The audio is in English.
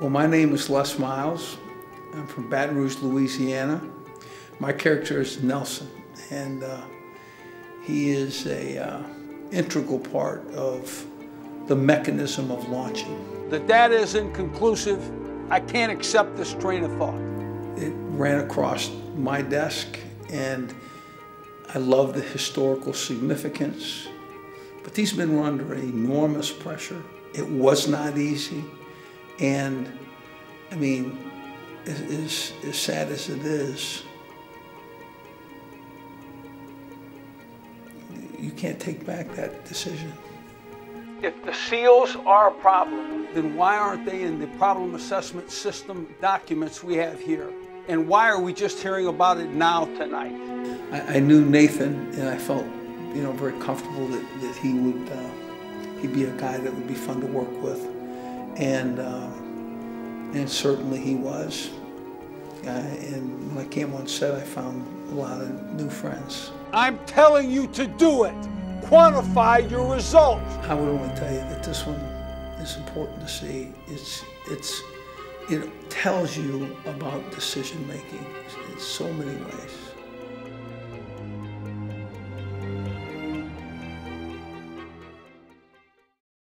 Well, my name is Les Miles. I'm from Baton Rouge, Louisiana. My character is Nelson, and uh, he is a uh, integral part of the mechanism of launching. The data is inconclusive. I can't accept this train of thought. It ran across my desk, and I love the historical significance. But these men were under enormous pressure. It was not easy. And I mean, as, as sad as it is, you can't take back that decision. If the SEALs are a problem, then why aren't they in the problem assessment system documents we have here? And why are we just hearing about it now tonight? I, I knew Nathan, and I felt, you know, very comfortable that, that he would, uh, he'd be a guy that would be fun to work with. And, uh, and certainly he was. Uh, and when I came on set, I found a lot of new friends. I'm telling you to do it. Quantify your results. I would only tell you that this one is important to see. It's, it's, it tells you about decision making in so many ways.